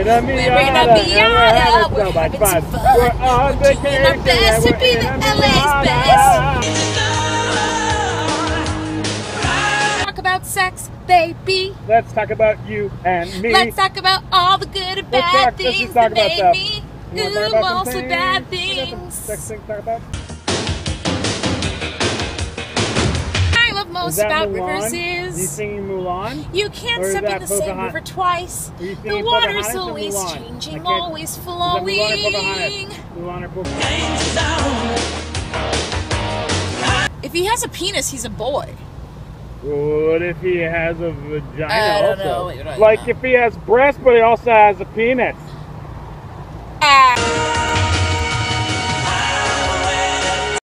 In a fun. We're best to be the LA's best. Talk about sex, baby. Let's talk about you and me. Let's talk about all the good and bad talk, things let's that made me. Who wants the bad things? Sex thing talk about? I love most Is that about Mulan? rivers You is singing Mulan? you can't step in the same river twice. The water's always? Changing, always flowing. Mulan or Pocahontas? Mulan or Pocahontas? If he has a penis, he's a boy. What if he has a vagina I don't also? know. Like if he has breasts, but he also has a penis.